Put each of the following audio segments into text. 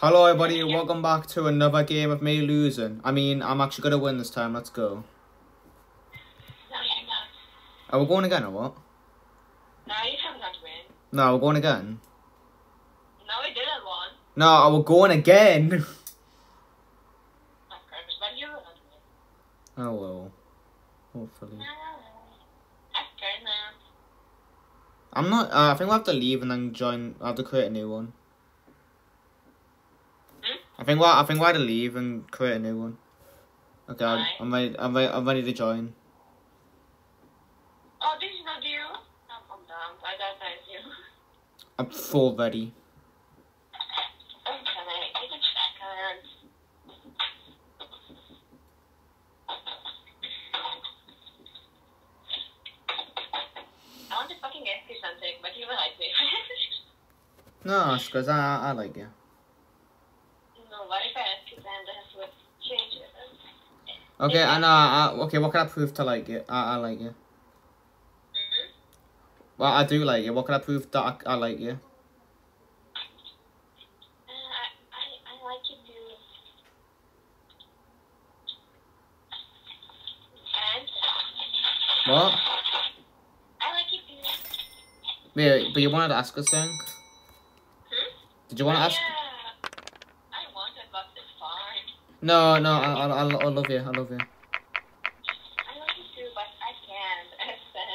Hello everybody, welcome back to another game of me losing. I mean, I'm actually gonna win this time, let's go. No, you're not. Are we going again or what? No, you haven't got to win. No, we're going again. No, we didn't won. No, are we going again? Of course, but you were not win. oh well. Hopefully. I'm not, uh, I think we'll have to leave and then join, I have to create a new one. I think we'll, I think have to leave and create a new one. Okay, I'm, I'm ready, I'm ready, I'm ready to join. Oh, this is not you. I'm, I'm dumb. I thought that was you. I'm full ready. Okay, take a second. I want to fucking ask you something, but you will like me. No, it's because I, I like you. No, what if I ask you then that's what changes it? Okay, and uh, I, okay, what can I prove to like you? I, I like you. Mm-hmm. Well, I do like you. What can I prove that I, I like you? Uh, I, I, I like you too. And What? I like you. Wait, but you wanted to ask us something? Hmm? Did you want to ask? Yeah. I wanted, but it's fine. No, no, I, I, I, I love you. I love you. I like you too, but I can't. I.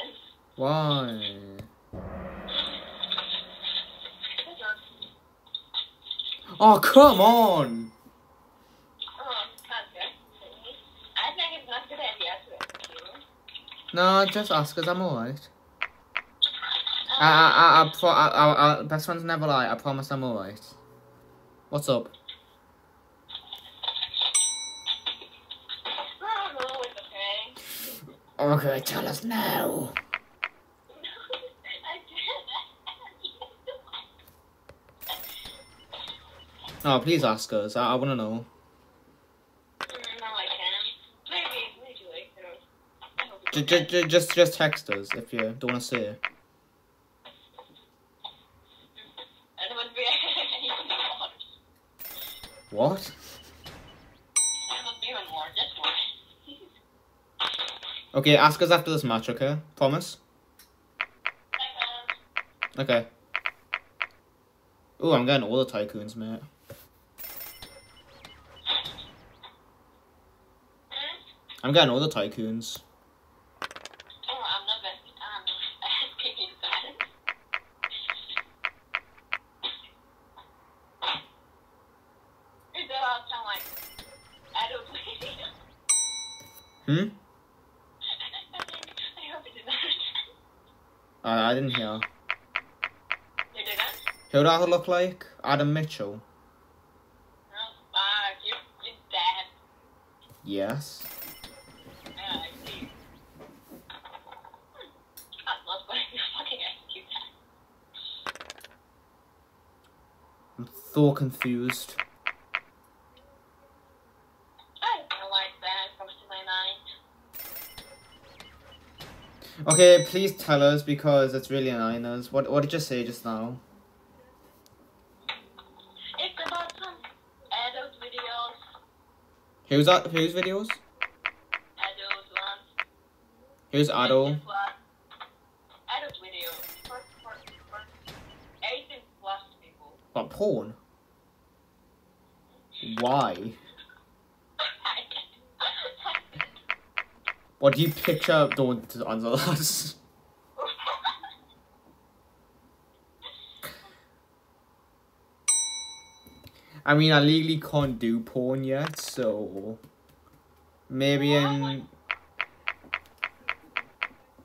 Why? Oh, come on! Oh, that's good. I think it's not a good idea to ask you. No, just ask us. I'm alright. Um, I, I, I, I, pro- I, I, I, best friends never lie. I promise I'm alright. What's up? Oh, no, it's okay. Okay, tell us now. I did. No, please ask us. I, I want to know. No, I can't. Maybe, maybe later. I J- j- j- just, just text us if you don't want to say it. And it would be What? It would be even more, just more. Okay, ask us after this match, okay? Promise? Okay. Ooh, I'm getting all the tycoons, mate. Hmm? I'm getting all the tycoons. Oh, I'm not best. I'm picking that. Is that all sound like adult lady? Hmm? I hope it did not. I, I didn't hear. You? Who do I look like? Adam Mitchell. No. Ah, you, you're dead. Yes. Yeah, I see. I'm not going to fucking you that. I'm so confused. I don't like that. Comes to my mind. Okay, please tell us because it's really annoying us. What, what did you say just now? It's about some adult videos. Who's that? Whose videos? Adult ones. Who's Ado? 18 plus. Adult videos. For, for, for 18 plus people. What, porn? Why? What do you picture? Don't answer that. I mean, I legally can't do porn yet, so maybe in what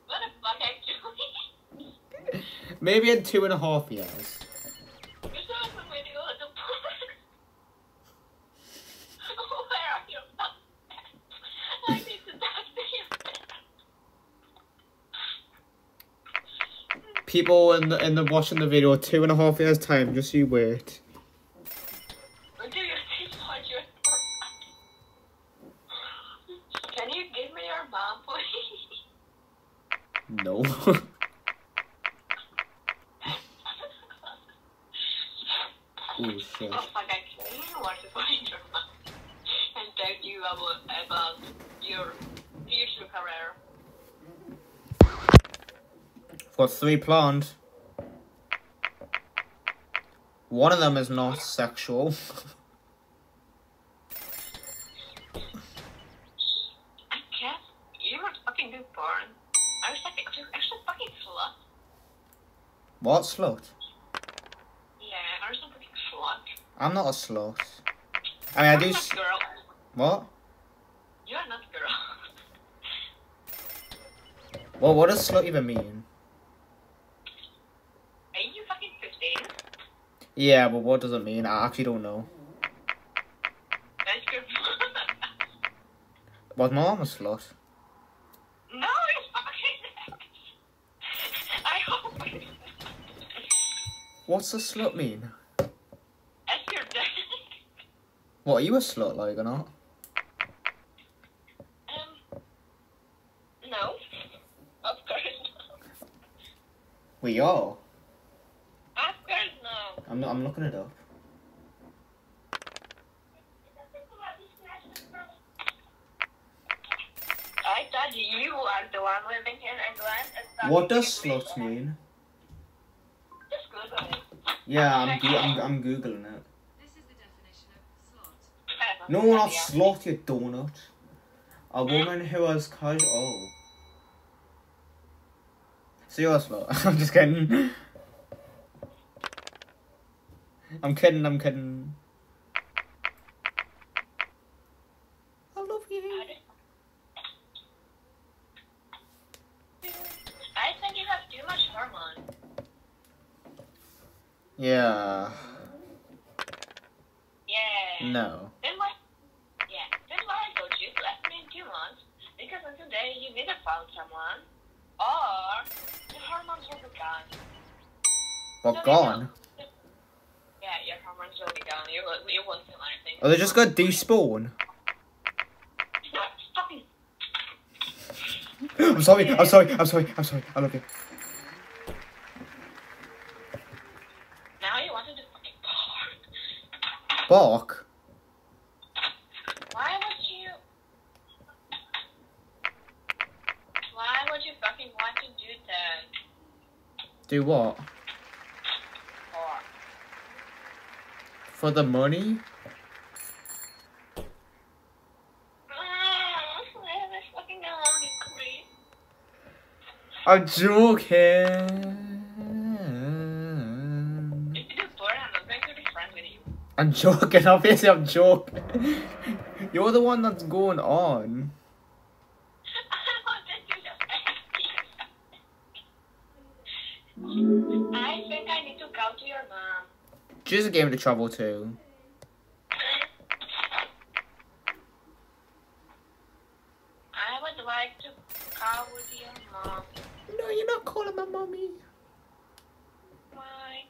the fuck, actually? maybe in two and a half years. You saw some video of the porn. Where are you? I need to talk to you. People in the in the watching the video two and a half years time. Just you wait. Or do you think what you're Can you give me your mom, please? No. Oh shit. Oh fuck, I you want to find your mom and tell you about, about your future career. Got three plants. One of them is not sexual. I guess you must fucking do. I was like, you're actually fucking slut. what slut? Yeah, or some fucking slut. I'm not a slut. I mean, I You're do. not girl. What? You are not girl. Well, what does slut even mean? Are you fucking 15? Yeah, but what does it mean? I actually don't know. Was my mom a slut? no. I hope. What's a slut mean? That's your dad. What, are you a slut, like, or not? Um. No. Of course not. We are. Of course no. I'm, not, I'm looking it up. I thought you are the one living in England. What does English. slut mean? Just Google it. Yeah, I'm, go- I'm, I'm googling it. This is the definition of slut. No, not idea. slut, you donut. A woman who has casual. Oh. See you're a slut. I'm just kidding. I'm kidding, I'm kidding. I love you. I think you have too much hormone. Yeah. Yeah. No. Then why? Yeah. Then why I told you left me in two months? Because on today you either found someone, or the hormones will be gone. But gone. Yeah, your hormones will be gone. You will, you won't feel anything. Oh, they just got despawn. No, stop it. I'm sorry, I'm sorry, I'm sorry, I'm sorry. I love you. Now you wanted to fucking porn. Bark. Why would you? Why would you fucking want to do that? Do what? For the money? I'm joking. I'm joking, obviously I'm joking. You're the one that's going on. I think I need to go to your mom. She's a game to travel to. I would like to go with your mom. No, you're not calling my mommy. Why?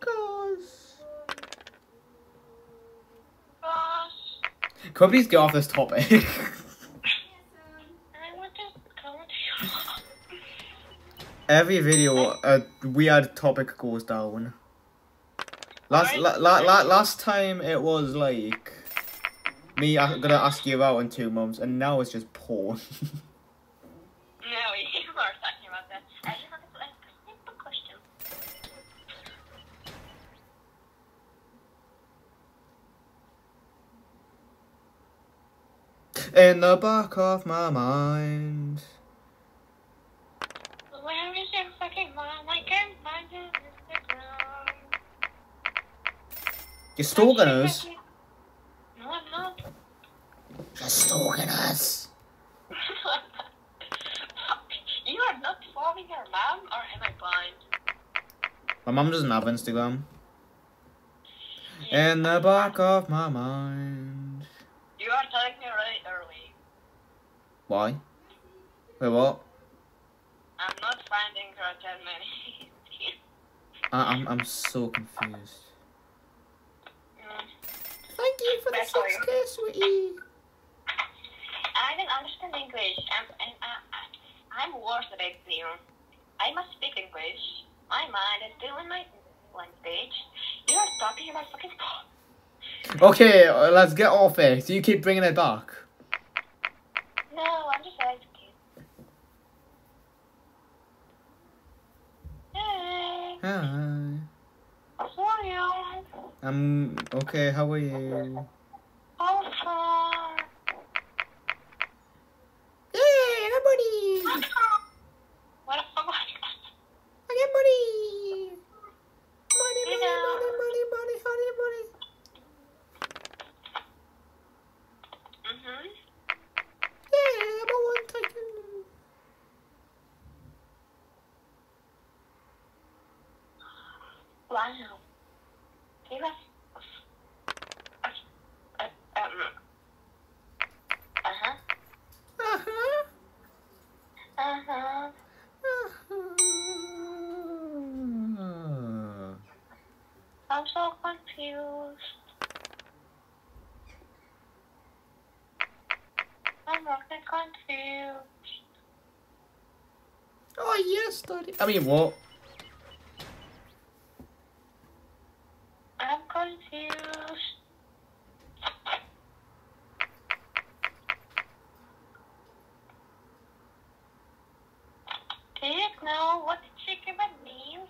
Cause. Boss, Can we please get off this topic? Um, I want to go to your mom. Every video, a weird topic goes down. Last, la, la, la, last time it was like me I'm gonna ask you out in two months, and now it's just porn. No, you are talking about that. I just to ask a simple question. in the back of my mind. Where is your fucking mom? I can't find her on Instagram. You're stalking us. No, I'm not. You're stalking us. you are not following your mom, or am I blind? My mum doesn't have Instagram. In the back of my mind. You are telling me really early. Why? Wait, what? I'm not finding her 10 minutes. I, I'm I'm so confused. Thank you for the That's all 6k, sweetie. I don't understand English. I'm, I'm, I'm, I'm worse at it than you. I must speak English. My mind is still in my language. You are talking about fucking. Okay, uh, let's get off it. So you keep bringing it back. No, I'm just asking. Hey, Hi. How? I'm okay. How are you? Awesome. Hey, I got money. What the fuck I get money. Money, You money, know. money, money, money, money, money. Mm-hmm. Yeah, I'm a one tycoon. Wow. He was. I'm so confused. I'm really confused. Oh yes, daddy. I mean, what? I'm confused. Do you know what chicken means?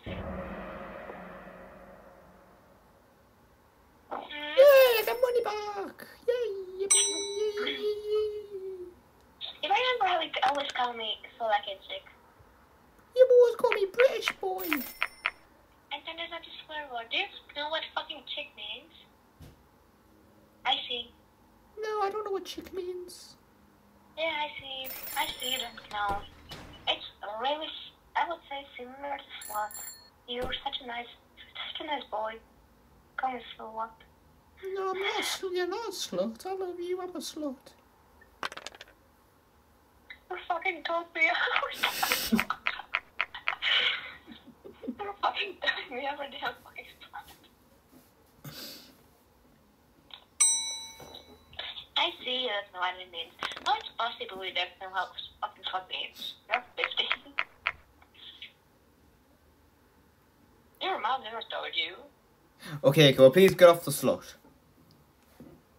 Hmm? Yay, I got money back. Yay, yippee, yay, yay, yay. You remember how he always called me so like a chick? You always call me British boy. And then there's not a swear word. Do you know what fucking chick means? I see. No, I don't know what chick means. Yeah, I see. I see you don't know. It's really, I would say, similar to slut. You're such a nice, such a nice boy. Call me slut. No, I'm not. a sl- You're not a slut. I love you. I'm a slut. You fucking told me. You're fucking telling me every damn fucking slut. I see you don't know what it means. How it's possible you don't know how fucking slut means? You're 50. Your mom never told you. Okay, cool. Please get off the slut.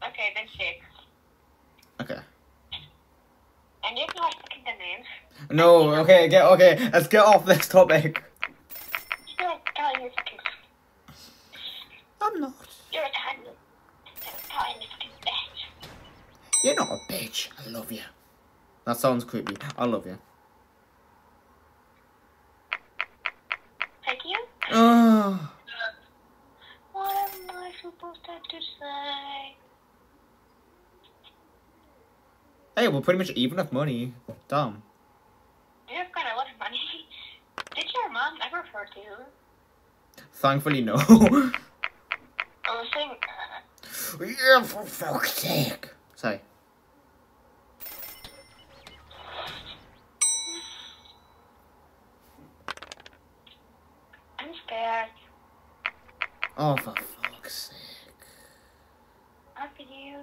Okay, then chick. Okay. And you know what fucking the names? No. Okay. Get. Okay. Let's get off this topic. You're telling me fucking. I'm not. You're a tiny. You're tiny fucking bitch. You're not a bitch. I love you. That sounds creepy. I love you. Thank you. Ah. Oh. What am I supposed to say? Hey, we're pretty much even with money. Damn. You have got a lot of money. Did your mom ever? Thankfully, no. I was saying, uh, yeah, for fuck's sake. Sorry. I'm scared. Oh, for fuck's sake. After you.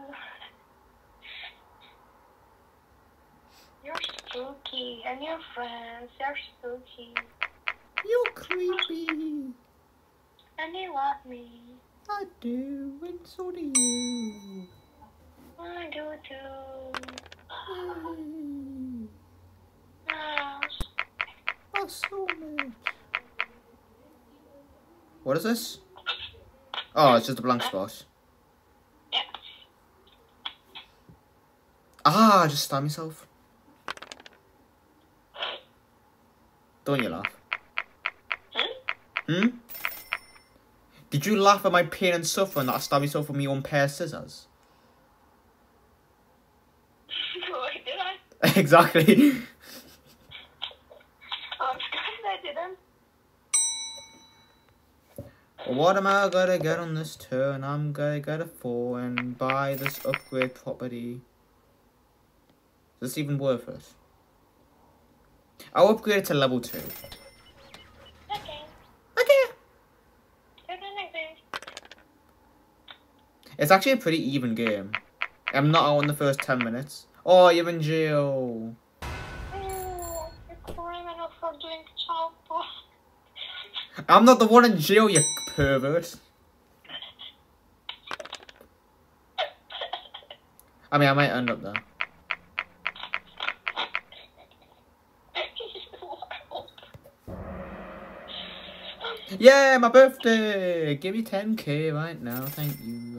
You're spooky, and your friends, they're spooky. You creepy. And you love me. I do, and so do you. I do too. Yay. Ah, Our soulmate. What is this? Oh, it's just a blank spot. yeah. Ah, I just stabbed myself. Don't you laugh? Hmm? Did you laugh at my pain and suffering that I stabbed myself with my own pair of scissors? Wait, did I? exactly. I'm scared I didn't. what am I gonna get on this turn? I'm gonna get a four and buy this upgrade property. Is this even worth it? I'll upgrade it to level two. It's actually a pretty even game. I'm not out in the first 10 minutes. Oh, you're in jail. You're I'm not the one in jail, you pervert. I mean, I might end up there. Yeah, my birthday! Give me 10k right now, thank you.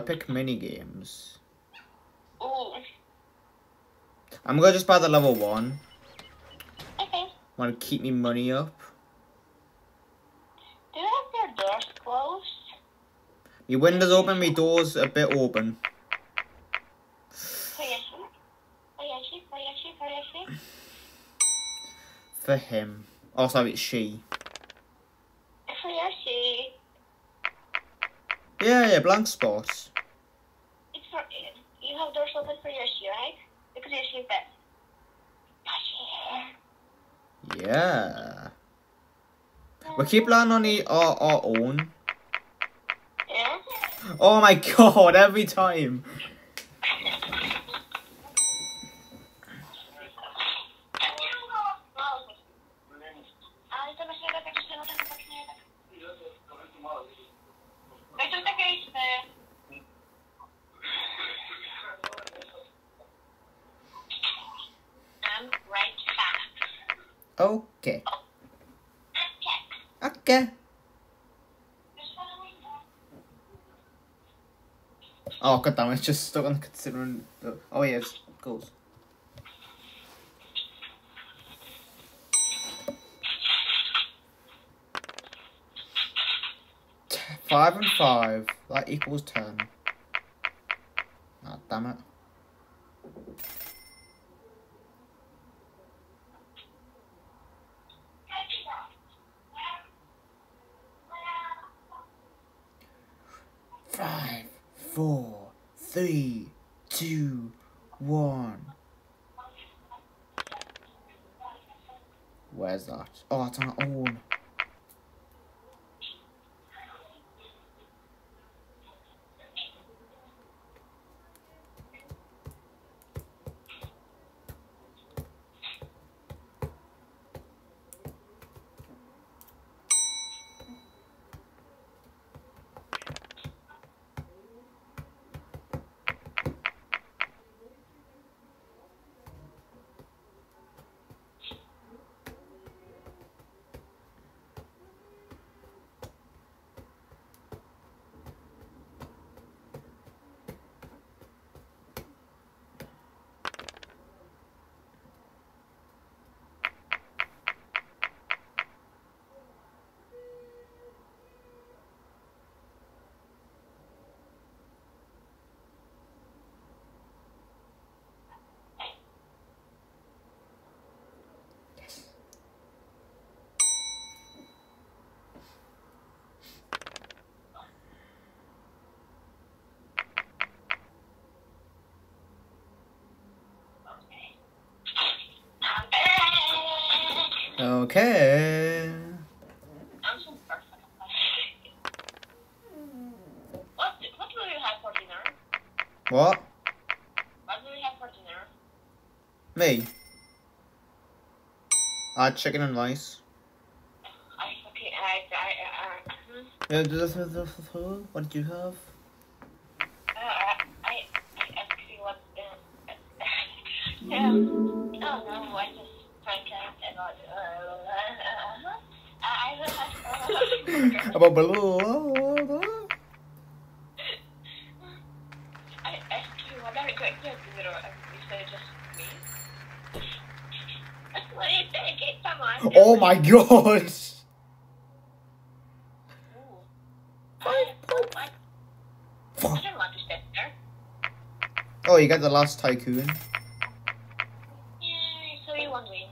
Epic mini games. Ooh, I'm gonna just buy the level one. okay. Want to keep me money up? Do you have your doors closed? Me windows open, my doors a bit open. For him. Oh, sorry, it's she. Yeah, yeah, blank spots. It's for you have doors open for Yoshi, right? Because is dead. Yoshi. Yeah. We keep mm-hmm. landing on the, our, our own. Yeah. Oh my god, every time. Ale to właśnie tak, że się na tego tak nie tak. No i to takie jest. I'm right back. Okay. Okay. God damn, it's just stuck on considering the Oh yeah, it goes. Five and five. That equals ten. Ah damn it. Five, four, three, two, one. Where's that? Oh, it's on our own. I'm back. Okay. I'm so. What what will you have for dinner? What? What will you have for dinner? Me? I had chicken and rice. I okay, I I uh. Yeah, th- th- th- th- What did you have? Uh, I I I uh, I uh, uh, I uh. I I, I, I stay there. Oh, oh, you got the last tycoon. Yeah, so you won't win.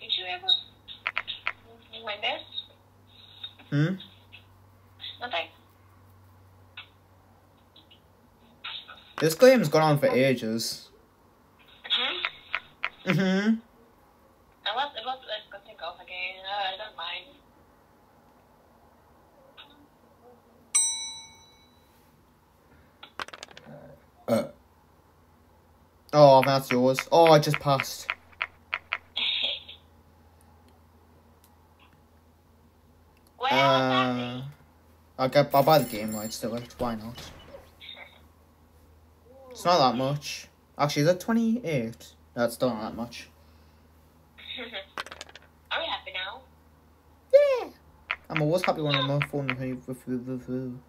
Did you ever win my best? Hmm? Not like This game's gone on for ages. Hmm? Mm-hmm. I was, it was, let's go take off again. Uh, I don't mind. Oh, that's yours. Oh, I just passed. well, what's Uh. I'll get. I'll buy the game rights to it. Why not? It's not that much. Actually, is eight? No, it's still not that much. Are we happy now? Yeah. I'm always happy when I'm on phone with you. with- with- with you.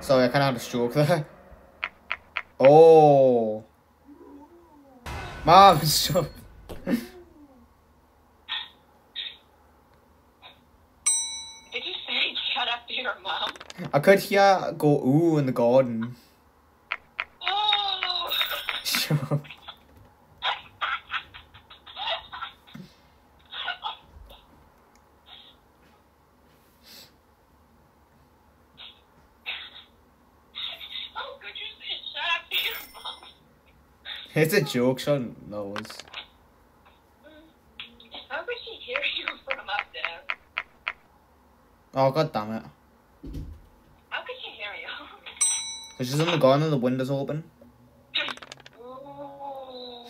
Sorry, I kind of had a stroke there. Oh. Mom, stop. Did you say shut up to your mom? I could hear go ooh in the garden. Oh! Shut up. oh, could you say shut up to your mom? It's a joke, Sean knows. How could she hear you from up there? Oh god damn it. How could she hear you? Cause she's in the garden and the window's open. Ooh.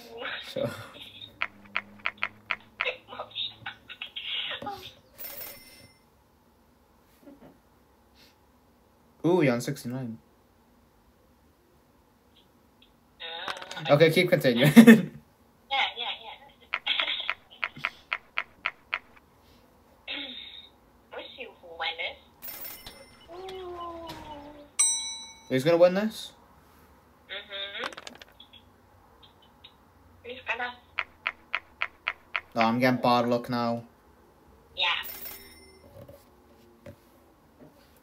So Ooh, you're on sixty nine. Uh, Okay, keep continuing. Yeah, yeah, yeah. Let's see who won this. Ooh. Who's gonna win this? Mhm. Who's gonna? Oh, I'm getting bad luck now. Yeah.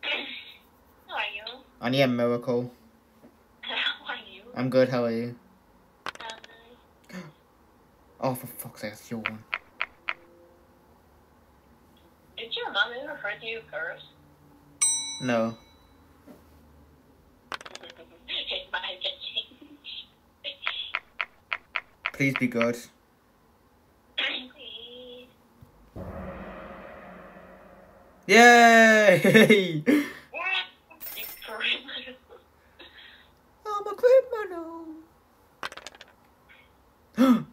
How are you? I need a miracle. How are you? I'm good, how are you? Um, Oh, for fuck's sake, it's your one. did your mom ever hurt you curse? No. it might get changed. Please be good. Yay! I'm a criminal.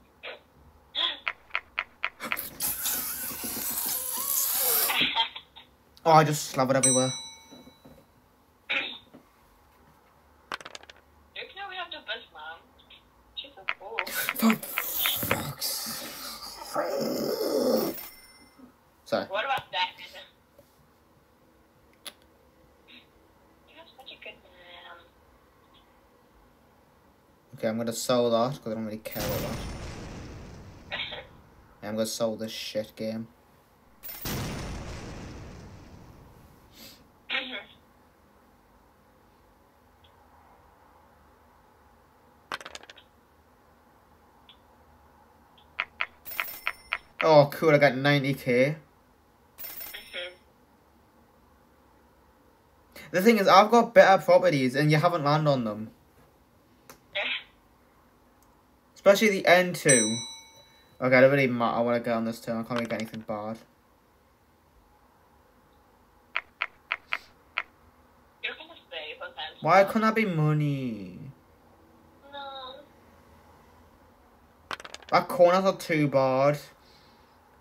oh, I just slathered everywhere. You know we have the best mom. She's a fool. For fuck's Sorry. What about that? You have such a good mom. Okay, I'm gonna sell that because I don't really care about that. I'm gonna sell this shit game. Oh, cool, I got 90k. Mm-hmm. The thing is, I've got better properties and you haven't landed on them. Especially the N2. Okay, I don't really matter what I get on this turn. I can't really get anything bad. You're gonna stay. Why couldn't that be money? No. That corner's not too bad.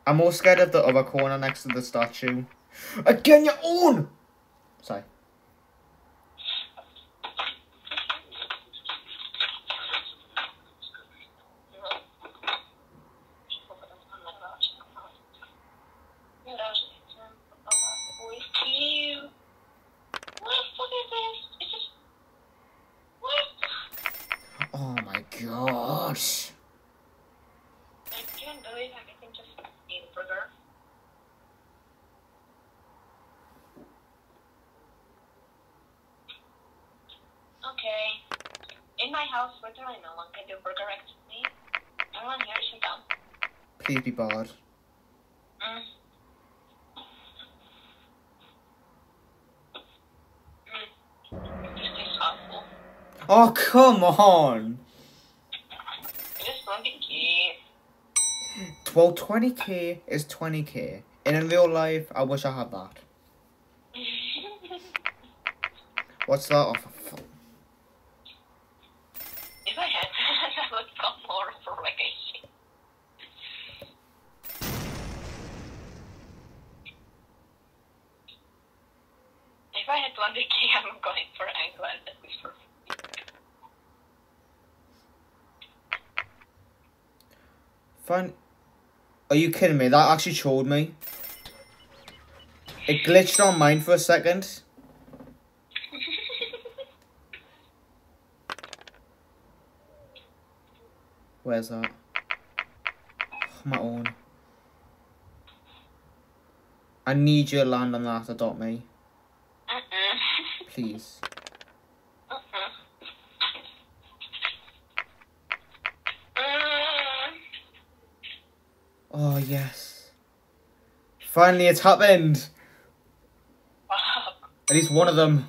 I'm more scared of the other corner next to the statue. Again, your own! Sorry. Oh my gosh. I can't believe I can just eat a burger. Okay. In my house, literally no one can do burger except me. Everyone here should dumb. Please be bad. Mm. Mm. Just this off. Oh, come on. Just 20k. Well, 20k is 20k. And in real life, I wish I had that. What's that? Oh, for fu- if I had I would come more for vacation. If I had 20k, I'm going for England. That is for Fine. Are you kidding me? That actually showed me. It glitched on mine for a second. Where's that? my own. I need you to land on that, adopt me. Mm-mm. Please. Mm-mm. Mm. Oh, yes. Finally, it's happened. At least one of them.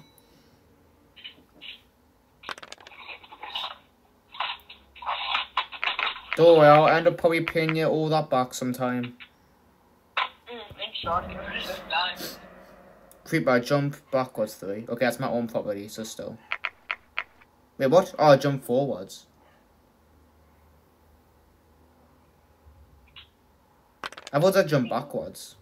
Don't worry, I'll end up probably paying you all that back sometime. Mm, in short, you're just done. Creeper, jump backwards three. Okay, that's my own property, so still. Wait, what? Oh, jump forwards. I thought I jump backwards.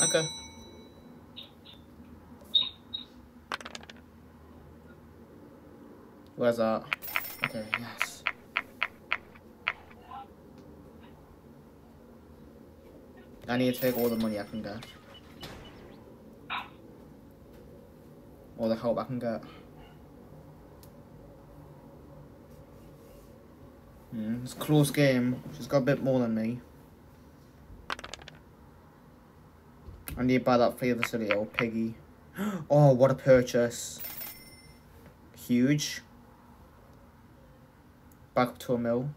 Okay. Where's that? Okay, yes. I need to take all the money I can get. All the help I can get. Hmm, it's a close game. She's got a bit more than me. I need to buy that the city, old piggy. Oh, what a purchase. Huge. Back up to a mill.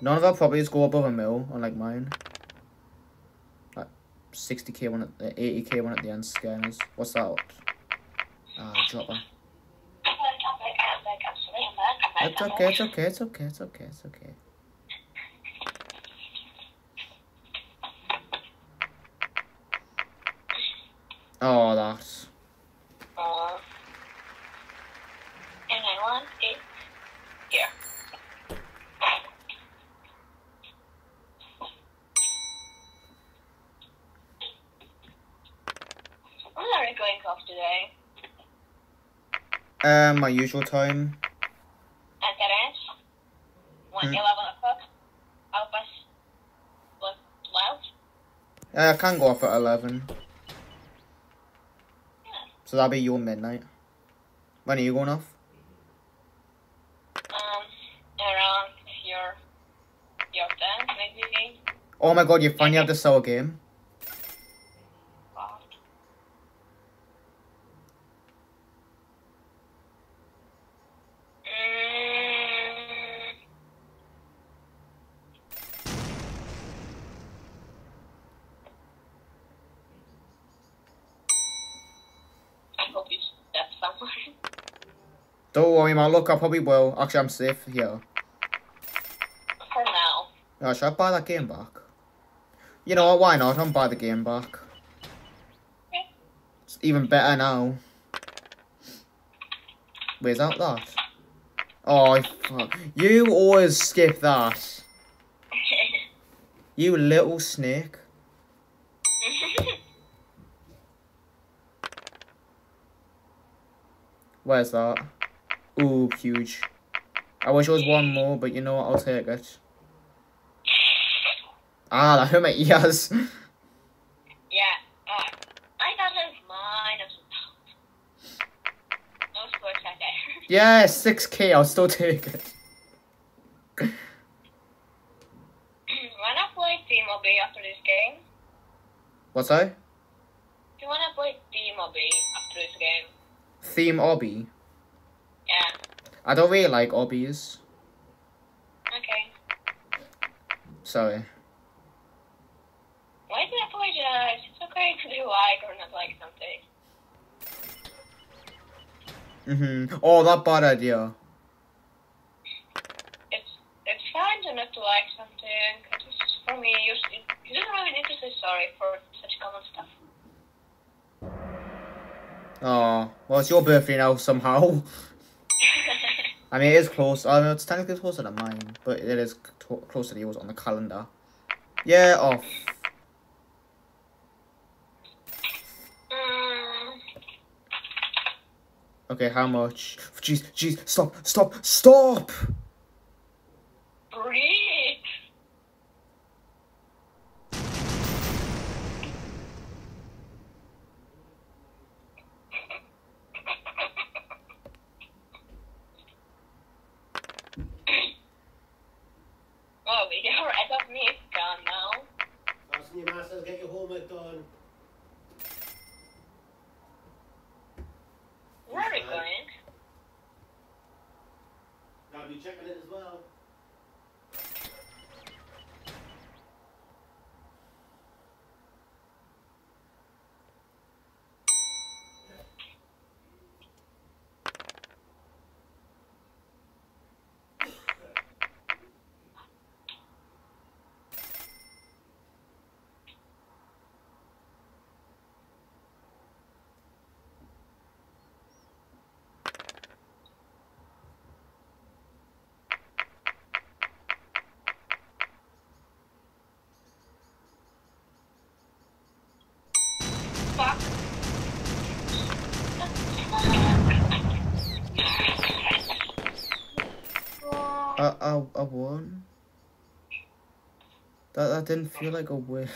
None of our properties go above a mill, unlike mine. Like 60k one at the 80k one at the end scanners. What's that? Ah. I'm I'm I'm I'm I'm back, I'm back, It's okay, it's okay, it's okay, it's okay, it's okay. Oh, that's. Uh, and I want it here. When are we going off today? Um, my usual time. At Terence? One, Hmm. 11 o'clock? What, 12? Uh, I can go off at 11. Yeah. So that'll be your midnight. When are you going off? Um, around your, your 10, maybe? Oh my god, you finally have to sell a game. Wow. Mm, I hope you step somewhere. Don't. Look, I probably will. Actually, I'm safe here. For now. Yeah, should I buy that game back? You know what? Why not? I'll buy the game back. Okay. It's even better now. Where's that? That. Oh, fuck. You always skip that. You little snake. Where's that? Ooh, huge. I wish it was one more, but you know what? I'll take it. Ah, that hurt my ears. yeah. Uh, I doesn't mind. Those words are there. yeah, 6k, I'll still take it. Wanna play after this game? What's that? Do you wanna play T-Mobile after this game? Theme obby. I don't really like obbies. Okay. Sorry. Why did I apologize? It's okay to do like or not like something. Mm-hmm. Oh, that bad idea. It's it's fine to not to like something. It's just for me. You, you don't really need to say sorry for such common stuff. Oh, well, it's your birthday now somehow. I mean, it is close. I mean, it's technically closer than mine, but it is closer to yours on the calendar. Yeah, off. mm, Okay, how much? Jeez, jeez, stop, stop, stop! breathe. Oh, your red of me is gone now. That's your masters, get your homework done. Where are we going? Be checking it as well. Fuck. I, I, I won? That, that didn't feel like a win.